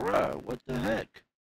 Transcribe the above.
bruh, what the heck?